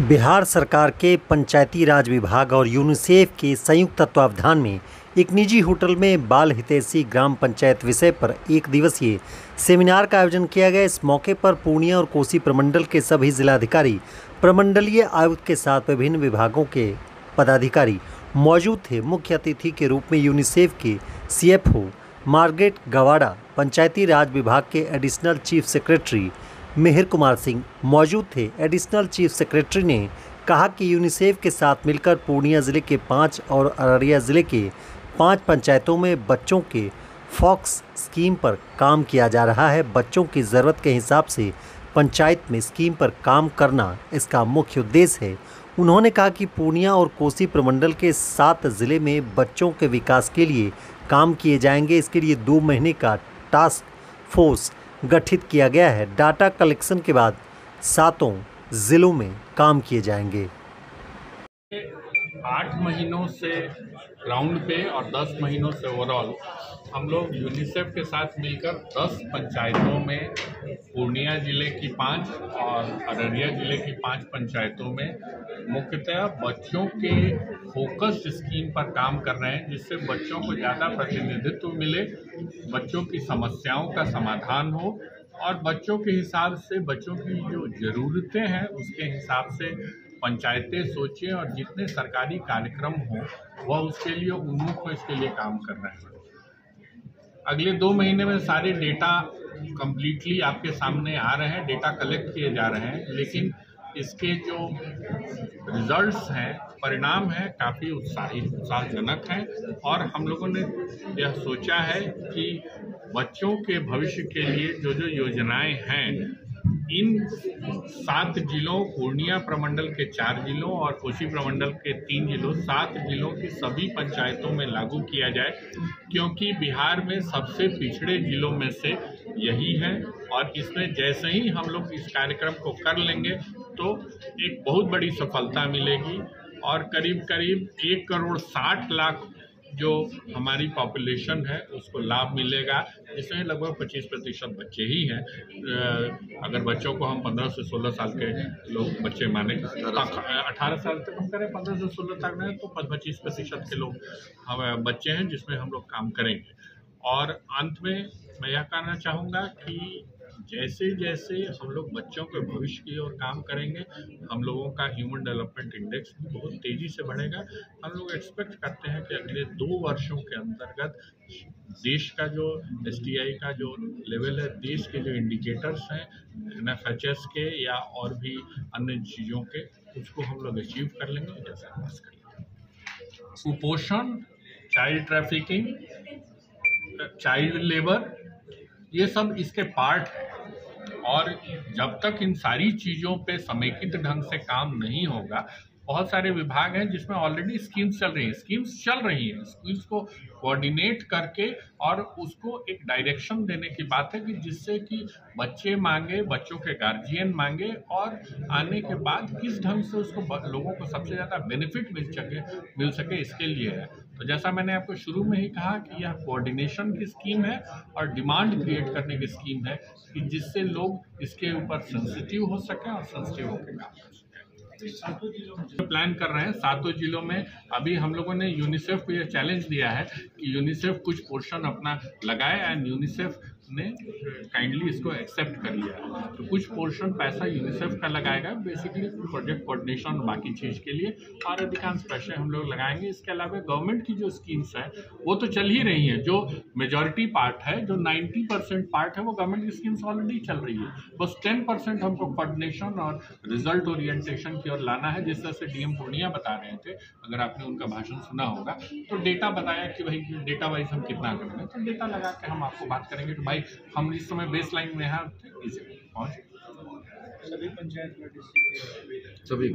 बिहार सरकार के पंचायती राज विभाग और यूनिसेफ के संयुक्त तत्वावधान में एक निजी होटल में बाल हितैषी ग्राम पंचायत विषय पर एक दिवसीय सेमिनार का आयोजन किया गया। इस मौके पर पूर्णिया और कोसी प्रमंडल के सभी जिलाधिकारी, प्रमंडलीय आयुक्त के साथ विभिन्न विभागों के पदाधिकारी मौजूद थे। मुख्य अतिथि के रूप में यूनिसेफ के सीएफओ मार्गरेट गवाड़ा, पंचायती राज विभाग के additional chief secretary Mihir Kumar Singh मौजूद थे। एडिशनल चीफ सेक्रेटरी ने कहा कि यूनिसेफ के साथ मिलकर पूर्णिया ज़िले के पाँच और अररिया ज़िले के पाँच पंचायतों में बच्चों के फॉक्स स्कीम पर काम किया जा रहा है। बच्चों की ज़रूरत के हिसाब से पंचायत में स्कीम पर काम करना इसका मुख्य उद्देश्य है। उन्होंने कहा कि पूर्णिया और कोसी प्रमंडल के सात ज़िले में बच्चों के विकास के लिए काम किए जाएँगे। इसके लिए दो महीने का टास्क फोर्स गठित किया गया है। डाटा कलेक्शन के बाद सातों जिलों में काम किए जाएँगे। आठ महीनों से ग्राउंड पे और दस महीनों से ओवरऑल हम लोग यूनिसेफ के साथ मिलकर दस पंचायतों में, पूर्णिया ज़िले की पाँच और अररिया ज़िले की पाँच पंचायतों में मुख्यतः बच्चों के फोकस स्कीम पर काम कर रहे हैं, जिससे बच्चों को ज़्यादा प्रतिनिधित्व मिले, बच्चों की समस्याओं का समाधान हो और बच्चों के हिसाब से, बच्चों की जो ज़रूरतें हैं, उसके हिसाब से पंचायतें सोचें और जितने सरकारी कार्यक्रम हों, वह उसके लिए, उन्मुख हो इसके लिए काम कर रहे हैं। अगले दो महीने में सारे डेटा कम्प्लीटली आपके सामने आ रहे हैं, डेटा कलेक्ट किए जा रहे हैं, लेकिन इसके जो रिजल्ट्स हैं, परिणाम हैं, काफ़ी उत्साही, उत्साहजनक हैं और हम लोगों ने यह सोचा है कि बच्चों के भविष्य के लिए जो जो योजनाएँ हैं इन सात जिलों, पूर्णिया प्रमंडल के चार जिलों और कोसी प्रमंडल के तीन जिलों, सात जिलों की सभी पंचायतों में लागू किया जाए, क्योंकि बिहार में सबसे पिछड़े जिलों में से यही है और इसमें जैसे ही हम लोग इस कार्यक्रम को कर लेंगे तो एक बहुत बड़ी सफलता मिलेगी और करीब करीब एक करोड़ साठ लाख जो हमारी पॉपुलेशन है उसको लाभ मिलेगा जिसमें लगभग 25 प्रतिशत बच्चे ही हैं। अगर बच्चों को हम 15 से 16 साल के लोग बच्चे माने अठारह साल। तक हम करें 15 से 16 तक में तो पच्चीस प्रतिशत के लोग हम बच्चे हैं जिसमें हम लोग काम करेंगे। और अंत में मैं यह कहना चाहूँगा कि जैसे जैसे हम लोग बच्चों के भविष्य की ओर काम करेंगे, हम लोगों का ह्यूमन डेवलपमेंट इंडेक्स बहुत तेज़ी से बढ़ेगा। हम लोग एक्सपेक्ट करते हैं कि अगले दो वर्षों के अंतर्गत देश का जो एस का जो लेवल है, देश के जो इंडिकेटर्स हैं एन के या और भी अन्य चीज़ों के, उसको हम लोग अचीव कर लेंगे जैसे पास कर लेंगे कुपोषण चाइल्ड ट्रैफिकिंग चाइल्ड लेबर ये सब इसके पार्ट है। और जब तक इन सारी चीज़ों पे समेकित ढंग से काम नहीं होगा, बहुत सारे विभाग हैं जिसमें ऑलरेडी स्कीम्स चल रही हैं। स्कीम्स चल रही हैं। स्कीम्स को कोऑर्डिनेट करके और उसको एक डायरेक्शन देने की बात है कि जिससे कि बच्चे मांगे, बच्चों के गार्जियन मांगे और आने के बाद किस ढंग से उसको लोगों को सबसे ज़्यादा बेनिफिट मिल सके मिल सके इसके लिए है। तो जैसा मैंने आपको शुरू में ही कहा कि यह कोऑर्डिनेशन की स्कीम है और डिमांड क्रिएट करने की स्कीम है कि जिससे लोग इसके ऊपर सेंसिटिव हो सके और सेंसिटिव होकर काम कर सकें। प्लान कर रहे हैं। सातों जिलों में अभी हम लोगों ने यूनिसेफ को यह चैलेंज दिया है कि यूनिसेफ कुछ पोर्शन अपना लगाए एंड यूनिसेफ ने काइंडली इसको एक्सेप्ट कर लिया। तो कुछ पोर्शन पैसा यूनिसेफ का लगाएगा बेसिकली प्रोजेक्ट कोऑर्डिनेशन और बाकी चीज़ के लिए। और अधिकांश पैसे हम लोग लगाएँगे। इसके अलावा गवर्नमेंट की जो स्कीम्स हैं, वो तो चल ही रही हैं। जो मेजोरिटी पार्ट है, जो 90 परसेंट पार्ट है, वो गवर्नमेंट की स्कीम्स ऑलरेडी चल रही है। बस 10 परसेंट हमको कोऑर्डिनेशन और रिज़ल्ट ओरिएंटेशन की ओर लाना है, जिस तरह से डीएम पूर्णिया बता रहे थे। अगर आपने उनका भाषण सुना होगा। तो डेटा बताया कि भाई डेटा वाइज हम कितना करेंगे। तो डेटा लगा के हम आपको बात करेंगे। कि भाई हम इस समय बेस लाइन में हैं और? सभी पंचायत सभी।